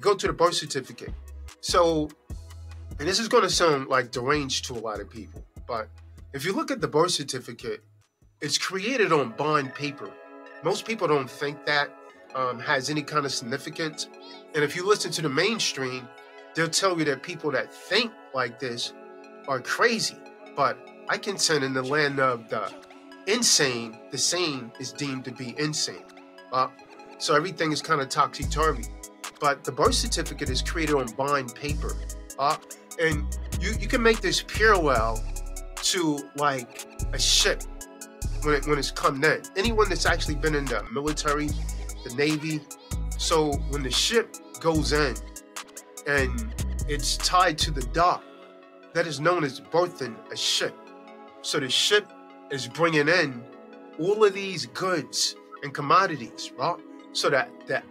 Go to the birth certificate. So, and this is going to sound like deranged to a lot of people, but if you look at the birth certificate, it's created on bond paper. Most people don't think that um, has any kind of significance. And if you listen to the mainstream, they'll tell you that people that think like this are crazy. But I contend in the land of the insane, the sane is deemed to be insane. Uh, so everything is kind of topsy turvy. But the birth certificate is created on bond paper. Uh, and you, you can make this parallel to like a ship when it when it's come in. Anyone that's actually been in the military, the navy, so when the ship goes in and it's tied to the dock, that is known as berthing a ship. So the ship is bringing in all of these goods and commodities, right? So that that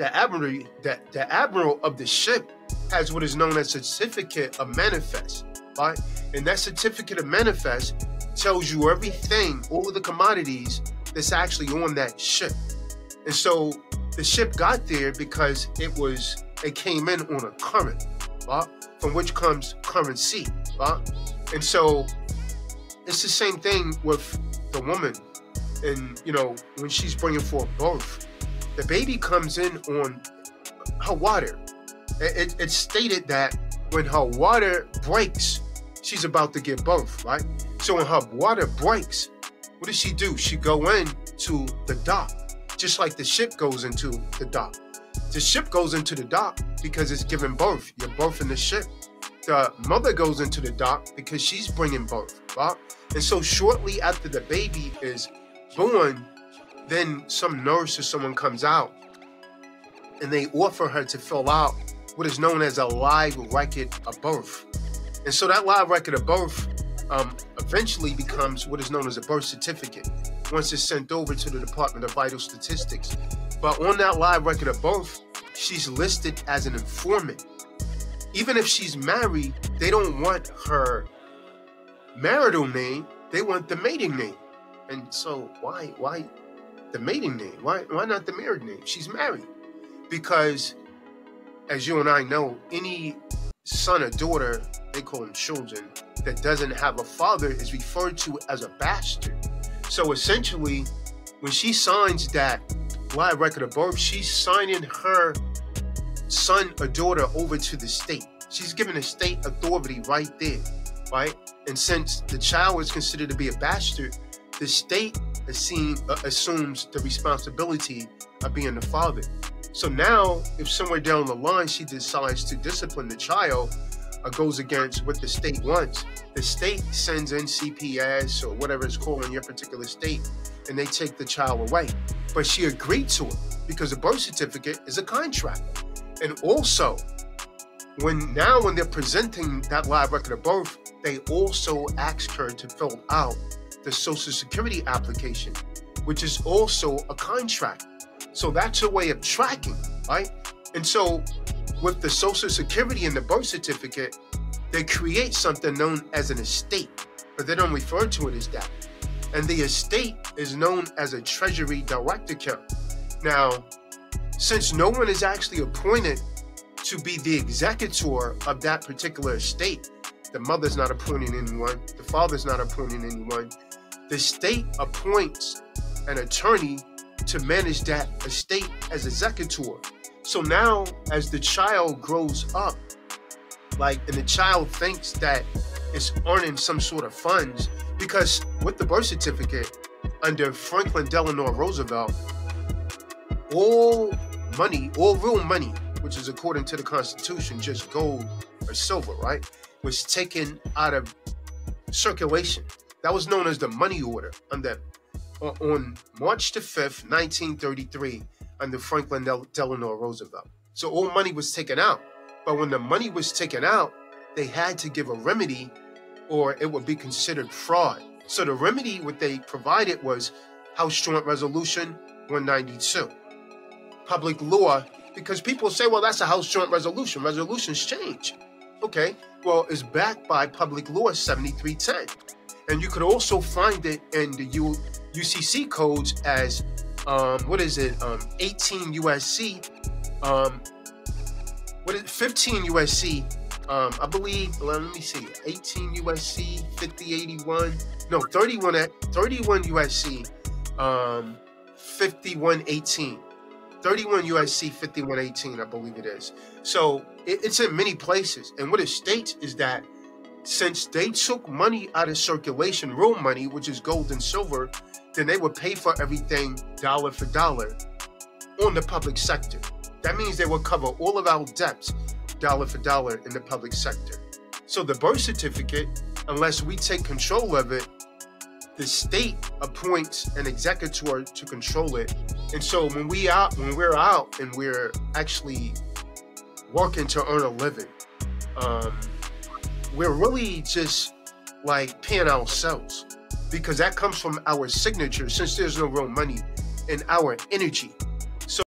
the admiral that the admiral of the ship has what is known as a certificate of manifest, right? And that certificate of manifest tells you everything, all the commodities that's actually on that ship. And so the ship got there because it was it came in on a current, right? From which comes currency, right? And so it's the same thing with the woman. And you know, when she's bringing forth birth, the baby comes in on her water. It, it, it's stated that when her water breaks, she's about to give birth, right? So when her water breaks, what does she do? She go in to the dock, just like the ship goes into the dock. The ship goes into the dock because it's giving birth. You're birthing the ship. The mother goes into the dock because she's bringing birth, right? And so shortly after the baby is born, then some nurse or someone comes out and they offer her to fill out what is known as a live record of birth. And so that live record of birth um, eventually becomes what is known as a birth certificate once it's sent over to the Department of Vital Statistics. But on that live record of birth, she's listed as an informant. Even if she's married, they don't want her marital name, they want the mating name. And so why why the maiden name? Why why not the married name? She's married. Because as you and I know, any son or daughter, they call them children, that doesn't have a father is referred to as a bastard. So essentially, when she signs that live record of birth, she's signing her son or daughter over to the state. She's giving the state authority right there, right? And since the child is considered to be a bastard, the state seen, uh, assumes the responsibility of being the father. So now, if somewhere down the line she decides to discipline the child or goes against what the state wants, the state sends in CPS or whatever it's called in your particular state, and they take the child away. But she agreed to it because a birth certificate is a contract. And also, when now when they're presenting that live record of birth, they also asked her to fill out the Social Security application, which is also a contract. So that's a way of tracking, right? And so with the Social Security and the birth certificate, they create something known as an estate, but they don't refer to it as that. And the estate is known as a Treasury Direct account. Now, since no one is actually appointed to be the executor of that particular estate, the mother's not appointing anyone, the father's not appointing anyone, the state appoints an attorney to manage that estate as executor. So now, as the child grows up, like, and the child thinks that it's earning some sort of funds, because with the birth certificate under Franklin Delano Roosevelt, all money, all real money, which is according to the Constitution, just gold or silver, right, was taken out of circulation. That was known as the money order under uh, on March the 5th, 1933, under Franklin Delano Roosevelt. So all money was taken out. But when the money was taken out, they had to give a remedy or it would be considered fraud. So the remedy what they provided was House Joint Resolution 192. Public law, because people say, well, that's a House Joint Resolution. Resolutions change. Okay, well, it's backed by Public Law 7310. And you could also find it in the U- UCC codes as, um, what is it, um, 18 USC um, what is 15 USC? Um, I believe. Let me see. 18 USC 5081. No, 31 at 31 USC. Um, 5118. 31 USC 5118, I believe it is. So it, it's in many places. And what it states is that since they took money out of circulation, real money, which is gold and silver, then they would pay for everything dollar for dollar on the public sector. That means they will cover all of our debts dollar for dollar in the public sector. So the birth certificate, unless we take control of it, the state appoints an executor to control it. And so when we out when we're out and we're actually working to earn a living, um, we're really just like paying ourselves because that comes from our signature since there's no real money and our energy